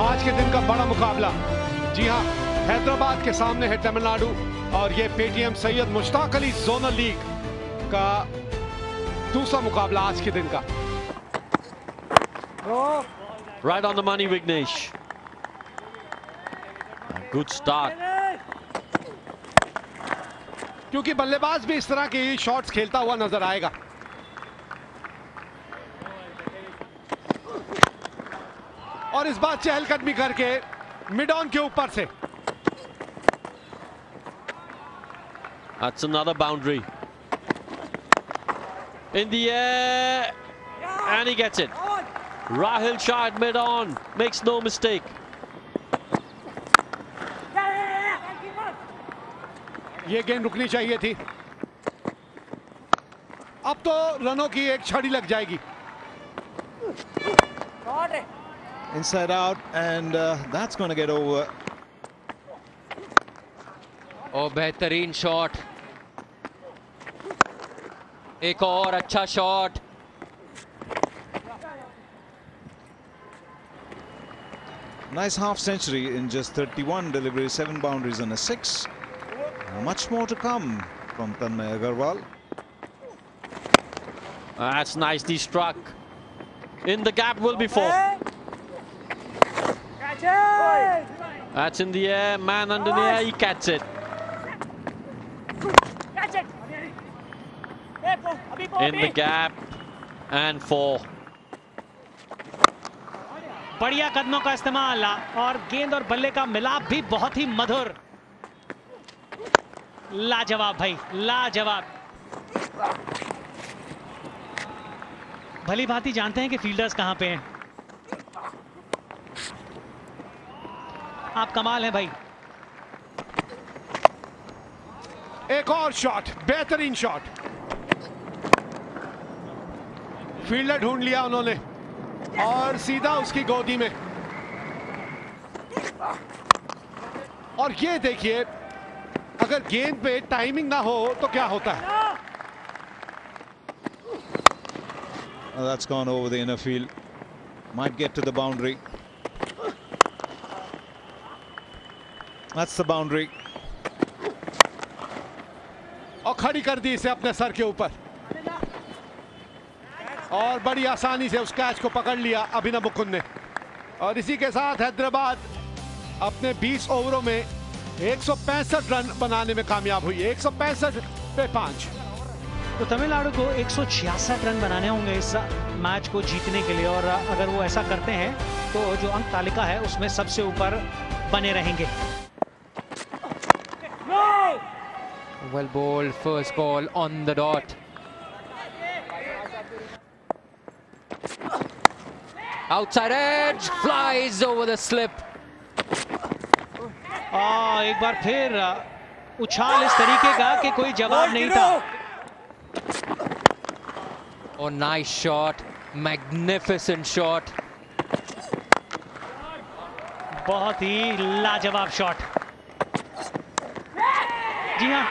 आज के दिन का बड़ा मुकाबला जी हाँ हैदराबाद के सामने है तमिलनाडु और ये Paytm Syed Mushtaq Ali zonal league का दूसरा मुकाबला आज के दिन का on the money, Vignesh. A good start. क्योंकि बल्लेबाज भी इस तरह के शॉट्स खेलता हुआ नज़र आएगा और इस बार चहलकदमी करके मिड ऑन के ऊपर से That's another boundary. In the air. And he gets it. Rahil Shah at mid on. Makes no mistake. ये गेंद रुकनी चाहिए थी अब तो रनों की एक छड़ी लग जाएगी Inside out, and uh, that's going to get over. और बेहतरीन शॉट एक और अच्छा shot Nice half century in just 31 deliveries, seven boundaries, and a six. Uh, much more to come from Tanmay Agarwal. That's nicely struck. In the gap will be four. That's in the air. Man under the air. He catches it. In the gap. And four. बढ़िया कदमों का इस्तेमाल और गेंद और बल्ले का मिलाप भी बहुत ही मधुर लाजवाब भाई लाजवाब भली भांति जानते हैं कि फील्डर्स कहाँ पे हैं आप कमाल हैं भाई एक और शॉट बेहतरीन शॉट फील्डर ढूंढ लिया उन्होंने और सीधा उसकी गोदी में और ये देखिए अगर गेंद पे टाइमिंग ना हो तो क्या होता है Oh, that's gone over the inner field. Might get to the boundary. That's the boundary. और खड़ी कर दी इसे अपने सर के ऊपर। और बड़ी आसानी से उस कैच को पकड़ लिया अभिनव मुकुंद ने। और इसी के साथ हैदराबाद अपने 20 ओवरों में 165 रन बनाने में कामयाब हुई। 165 पे पाँच। तो तमिलनाडु को 166 रन बनाने होंगे इस मैच को जीतने के लिए। और अगर वो ऐसा करते हैं तो जो अंक तालिका है उसमें सबसे ऊपर बने रहेंगे। Well ball first ball on the dot outside edge flies over the slip ah, एक बार फिर उछाल इस तरीके का कि कोई जवाब नहीं था। और नाइस शॉट मैग्निफिसेंट शॉट बहुत ही लाजवाब शॉट जी हाँ।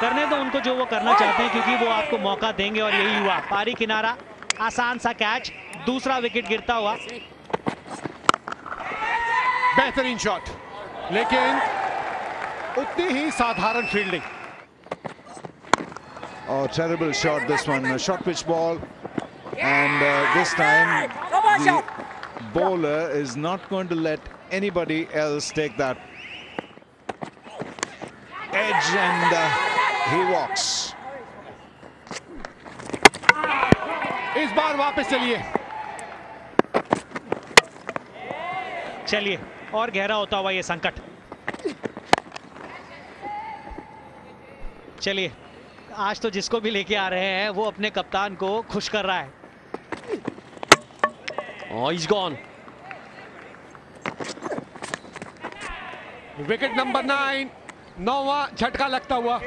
करने तो उनको जो वो करना चाहते हैं क्योंकि वो आपको मौका देंगे और यही हुआ। पारी किनारा आसान सा कैच दूसरा विकेट गिरता हुआ। बेहतरीन शॉट लेकिन उतनी ही साधारण फील्डिंग और terrible shot this one short pitch ball and this time bowler is not going to let anybody else take that edge and he walks. इस बार वापस चलिए चलिए और गहरा होता हुआ ये संकट चलिए आज तो जिसको भी लेके आ रहे हैं वो अपने कप्तान को खुश कर रहा है Oh, he's gone. Wicket number nine नौवा झटका लगता हुआ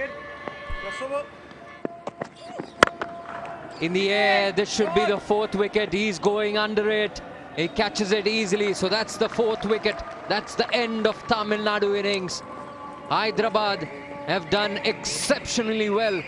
In the air, this should be the fourth wicket. He's going under it. He catches it easily. So that's the fourth wicket. That's the end of Tamil Nadu innings. Hyderabad have done exceptionally well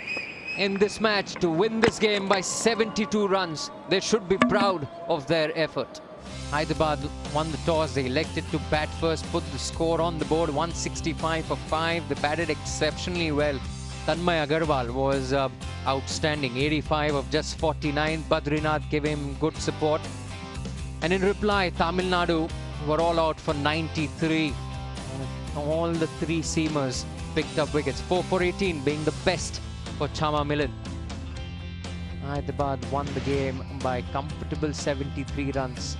in this match to win this game by 72 runs. They should be proud of their effort. Hyderabad won the toss. They elected to bat first, put the score on the board 165 for 5. They batted exceptionally well. Tanmay Agarwal was uh, outstanding, 85 of just 49. Badrinath gave him good support. And in reply, Tamil Nadu were all out for 93. All the three seamers picked up wickets. 4 for 18 being the best for Chama Milan. Hyderabad won the game by comfortable 73 runs.